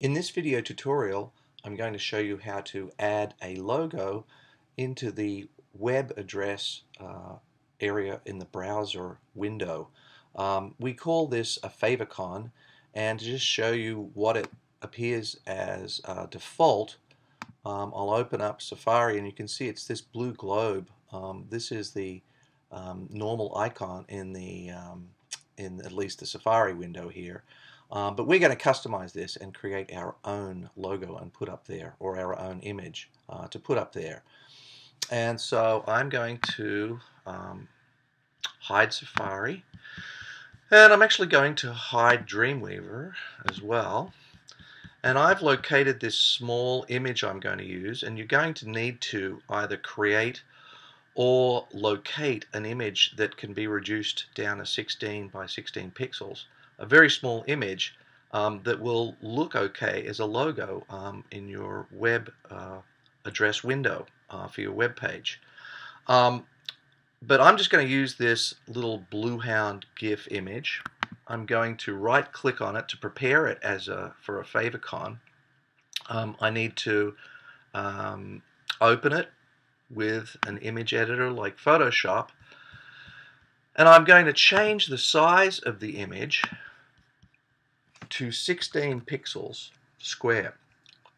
In this video tutorial, I'm going to show you how to add a logo into the web address uh, area in the browser window. Um, we call this a favicon and to just show you what it appears as uh, default um, I'll open up Safari and you can see it's this blue globe. Um, this is the um, normal icon in the um, in at least the Safari window here. Um, but we're going to customize this and create our own logo and put up there, or our own image uh, to put up there. And so I'm going to um, hide Safari. And I'm actually going to hide Dreamweaver as well. And I've located this small image I'm going to use, and you're going to need to either create or locate an image that can be reduced down to 16 by 16 pixels a very small image um, that will look okay as a logo um, in your web uh, address window uh, for your web page. Um, but I'm just going to use this little Bluehound GIF image. I'm going to right click on it to prepare it as a for a favicon. Um, I need to um, open it with an image editor like Photoshop and I'm going to change the size of the image to 16 pixels square.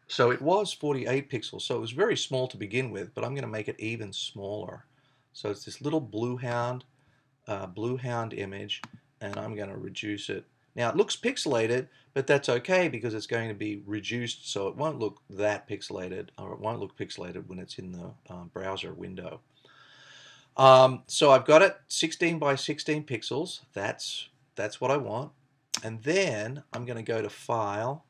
So it was 48 pixels, so it was very small to begin with, but I'm going to make it even smaller. So it's this little Bluehound, uh, Bluehound image, and I'm going to reduce it. Now it looks pixelated, but that's okay because it's going to be reduced so it won't look that pixelated, or it won't look pixelated when it's in the um, browser window. Um, so I've got it 16 by 16 pixels. That's that's what I want. And then I'm going to go to File,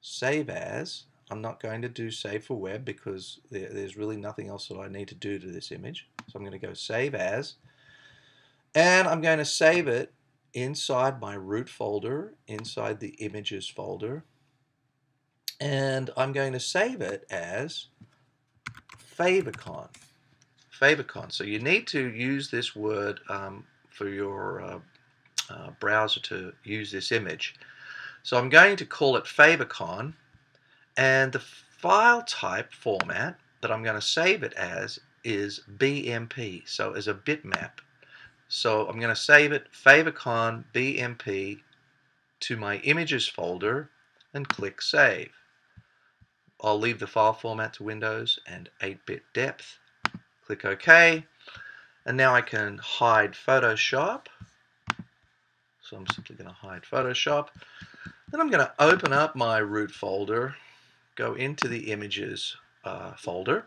Save As. I'm not going to do Save for Web because there, there's really nothing else that I need to do to this image. So I'm going to go Save As. And I'm going to save it inside my root folder, inside the Images folder. And I'm going to save it as favicon. Favicon. So you need to use this word um, for your uh, uh, browser to use this image. So I'm going to call it favicon and the file type format that I'm going to save it as is BMP, so as a bitmap. So I'm going to save it favicon BMP to my images folder and click save. I'll leave the file format to Windows and 8-bit depth. Click OK. And now I can hide Photoshop so I'm simply going to hide Photoshop. Then I'm going to open up my root folder, go into the images uh, folder,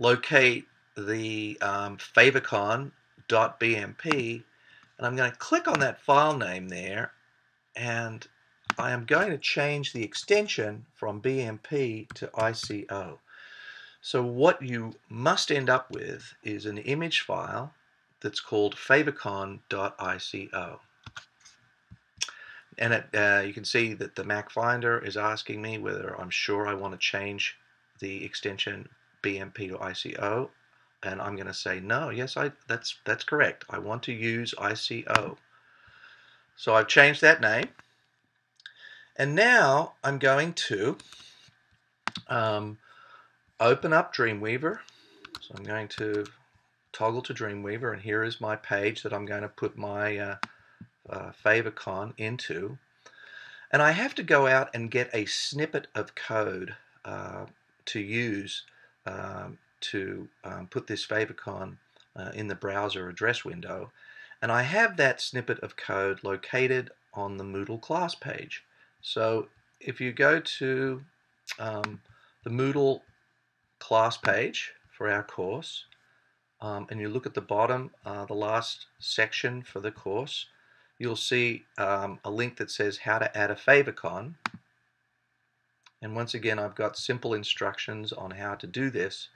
locate the um, favicon.bmp, and I'm going to click on that file name there, and I am going to change the extension from BMP to ICO. So what you must end up with is an image file that's called favicon.ico. And it, uh, you can see that the Mac Finder is asking me whether I'm sure I want to change the extension BMP to ICO. And I'm going to say no. Yes, I that's that's correct. I want to use ICO. So I've changed that name. And now I'm going to um, open up Dreamweaver. So I'm going to toggle to Dreamweaver, and here is my page that I'm going to put my uh, uh, favicon into. And I have to go out and get a snippet of code uh, to use um, to um, put this favicon uh, in the browser address window. And I have that snippet of code located on the Moodle class page. So if you go to um, the Moodle class page for our course, um, and you look at the bottom, uh, the last section for the course, you'll see um, a link that says how to add a favicon. And once again, I've got simple instructions on how to do this.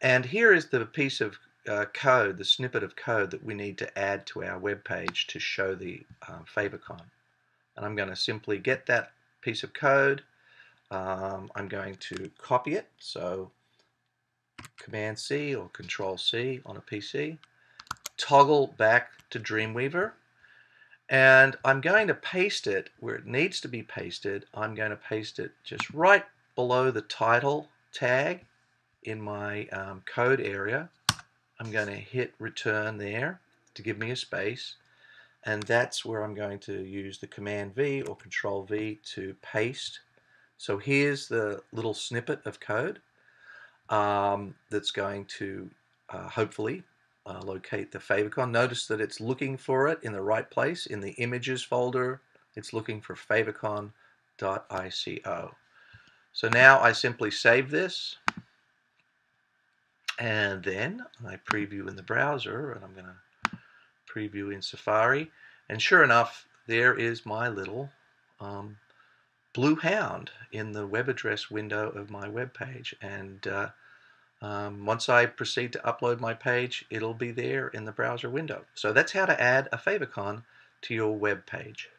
And here is the piece of uh, code, the snippet of code that we need to add to our web page to show the um, favicon. And I'm going to simply get that piece of code. Um, I'm going to copy it. So Command C or Control C on a PC. Toggle back to Dreamweaver And I'm going to paste it where it needs to be pasted. I'm going to paste it just right below the title tag in my um, code area. I'm going to hit return there to give me a space and that's where I'm going to use the command V or control V to paste so here's the little snippet of code um, that's going to uh, hopefully uh, locate the favicon. Notice that it's looking for it in the right place in the images folder. It's looking for favicon.ico. So now I simply save this and then I preview in the browser and I'm going to preview in Safari and sure enough there is my little um, blue hound in the web address window of my web page and uh, um, once I proceed to upload my page it'll be there in the browser window. So that's how to add a favicon to your web page